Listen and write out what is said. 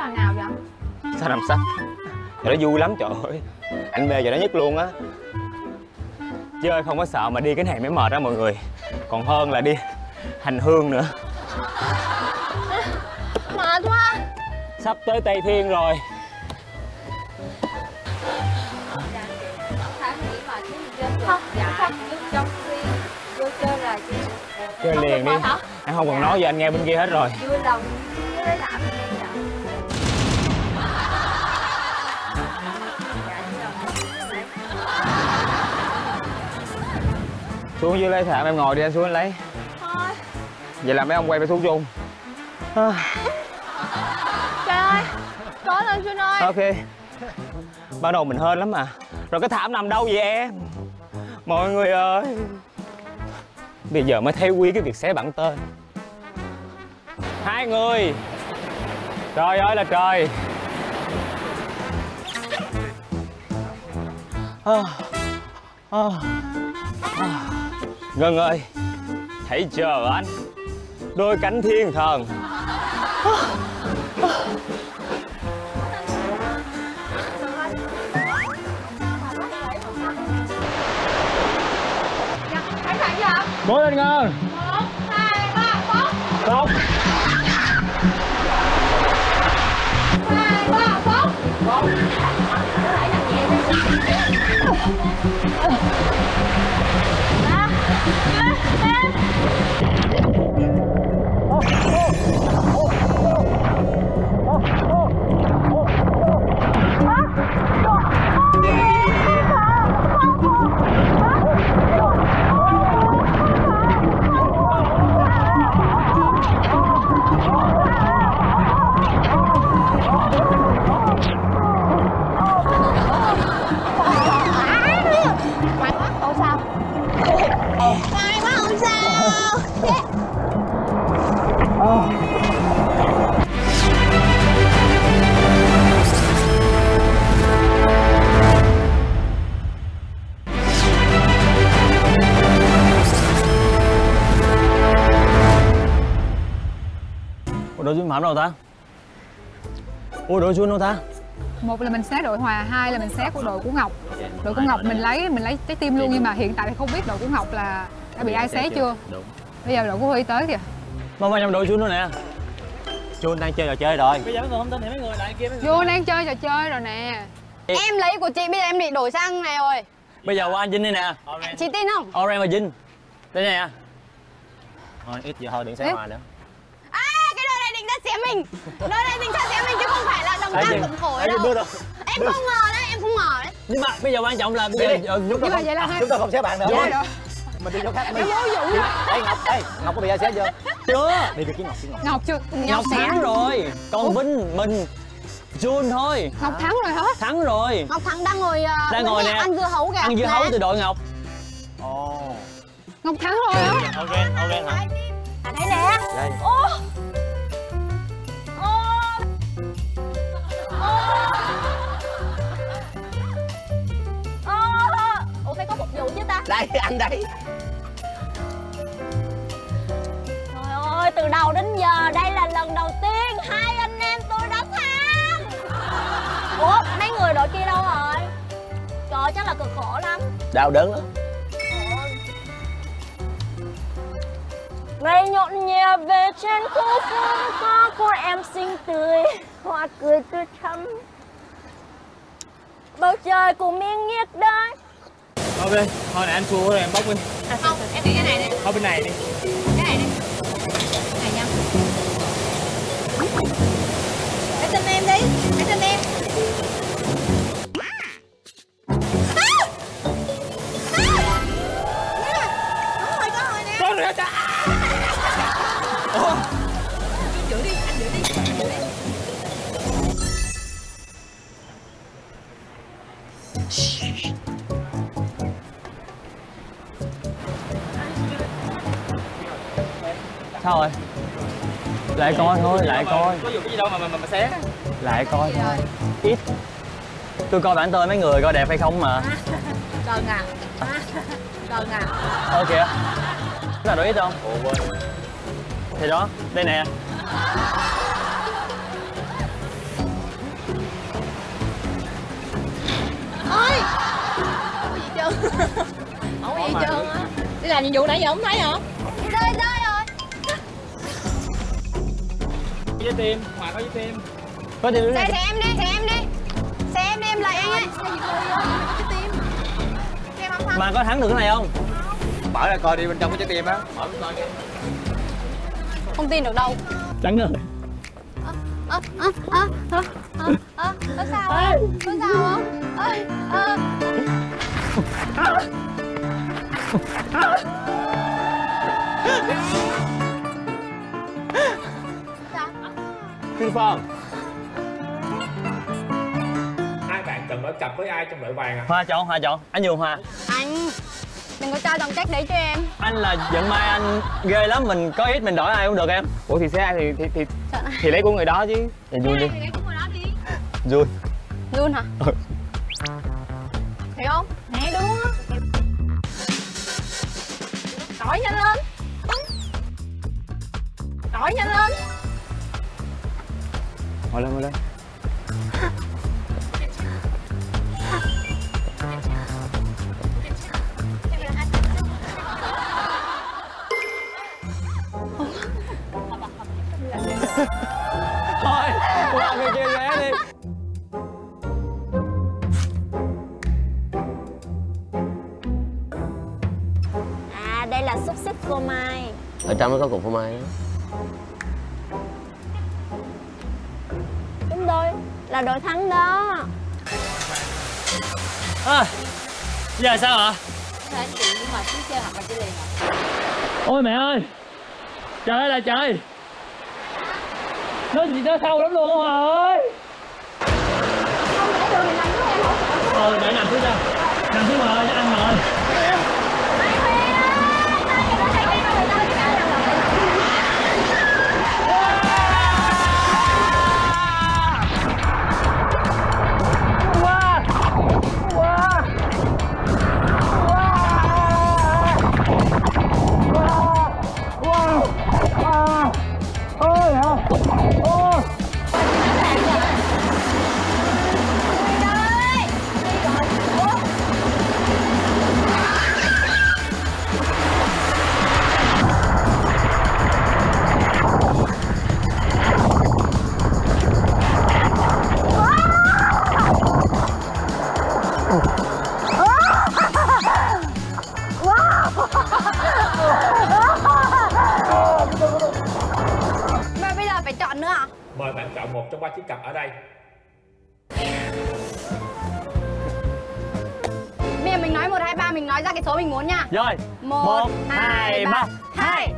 trò nào vậy? Sao làm sao? Trò đó vui lắm trời ơi. Anh mê trò đó nhất luôn á. Chơi không có sợ mà đi cái này mới mệt đó mọi người. Còn hơn là đi hành hương nữa. Mệt quá. Sắp tới tây thiên rồi. Không không. trong khi vô chơi là chỉ chơi liền đi. Em không cần nói gì anh nghe bên kia hết rồi. Vui lòng với làm xuống dưới lấy thảm em ngồi đi anh xuống anh lấy. Thôi. Vậy là mấy ông quay phải xuống chung. À, trời ơi cố lên xuân ơi. Ok. Ban đầu mình hên lắm mà. Rồi cái thảm nằm đâu vậy em? Mọi người ơi. Bây giờ mới thấy quý cái việc xé bản tên. Hai người. Trời ơi là trời. À, à, à. Ngân ơi Hãy chờ anh? Đôi cánh thiên thần. Cố lên Ngân 1, 2, 3, 4 Stop 2, 3, 4 4 ủa đội duyên phạm đâu ta? Ủa đội duyên đâu ta? Một là mình xé đội hòa hai là mình xé của đội của ngọc. Đội của ngọc mình lấy mình lấy trái tim luôn nhưng mà hiện tại thì không biết đội của ngọc là đã bị ai xé chưa? Đúng bây giờ đội của huy tới kìa. Mà mà nhầm đội duyên nữa nè. Jun đang chơi trò chơi rồi. Bây giờ mấy người không tin thì mấy người lại kia mấy người vô đang chơi trò chơi rồi nè. Em lấy của chị bây giờ em bị đổi sang này rồi. Bây giờ qua anh Vinh đây nè. Chị tin không? Oren và Vinh đây nè. Thôi ít giờ thôi đừng xé hòa nữa mình. Này định ra xé mình chứ không phải là đồng cam cộng Vinh, đâu. Em không ngờ đấy, em không ngờ đấy. Nhưng mà bây giờ quan trọng là bây giờ ờ, chúng ta không- vậy là chúng ta không xé bạn nữa. Dạ. rồi. mình đi chỗ khác mình vô dụng rồi. Ê Ngọc, ê, Ngọc có bị ai xé chưa? chưa. Đi đi kiếm Ngọc, kiếm Ngọc. Ngọc chưa? Ngọc thắng rồi. Còn Vinh mình Jun thôi. Ngọc thắng rồi hả? Thắng rồi. Ngọc Thắng đang ngồi uh, Đang ngồi nè. ăn dưa hấu kìa. Ăn dưa hấu từ đội Ngọc. Ồ. Ngọc thắng rồi hả? Oren, Oren hả? À đấy nè. Đây. Ô Đây, anh đây Trời ơi, từ đầu đến giờ đây là lần đầu tiên hai anh em tôi đã thắng Ủa, mấy người đội kia đâu rồi? Trời chắc là cực khổ lắm. Đau đớn lắm. Ngày nhộn nhịp về trên khu phố có cô em xinh tươi Hoa cười tươi thắm. Bầu trời cùng miên nghiệt đây ok. Thôi này anh thua rồi em bóc đi. Không, em nghĩ cái này đi thôi bên này đi. Cái này đi Này nha. Hãy tin em đi, hãy tin em. Con nữa cha sao rồi? Lại coi thôi lại coi. Có dùng cái gì đâu mà mà mà xé. Lại coi dạ. thôi. Ít. Tôi coi bản tên mấy người coi đẹp hay không mà. Cần à. Cần à. Ơ kìa. Là đổi ít không? Thì đó đây nè. Ôi. Gì chưa. không có gì chưa. đi làm nhiệm vụ nãy giờ không thấy hả? Với tim, Hòa có với tim Có nữa xe xe em đi xe em đi. Xe em đi em lại anh ấy Mà có thắng được cái này không? Mở ra coi đi bên trong có trái tim á. Mở ra coi đi. Không tin được đâu. Trắng rồi. Ơ ơ ơ ơ ơ ơ có sao không? Có sao không? Ơi ơ Kim Phong. Hai bạn cần ở cặp với ai trong đội vàng à? Hoa chọn, Hoa chọn Anh nhường Hoa. Anh đừng có cho chồng cách đấy cho em. Anh là giận mai anh ghê lắm. Mình có ít mình đổi ai cũng được em. Ủa thì xe thì thì thì, thì lấy của người đó chứ. Dạ vui đi. Vui. Run hả? Thấy không? Nè đúng á nói nhanh lên. Nói nhanh lên Ngồi lên, ngồi lên. Thôi, qua bên kia ghé đi. À đây là xúc xích phô mai. Ở trong nó có cục phô mai đó là đội thắng đó. À, Giờ sao ạ? anh chị nhưng mà cứ chơi hoặc là chơi liền à? Ôi mẹ ơi Trời ơi là trời. Nó gì nó sâu lắm luôn Hòa ơi. Ờ để nằm xuống cho. Nằm xuống Hòa ơi, ăn rồi mời bạn chọn một trong ba chiếc cặp ở đây. Bây giờ mình nói một hai ba mình nói ra cái số mình muốn nha. Rồi. Một, một hai ba hai.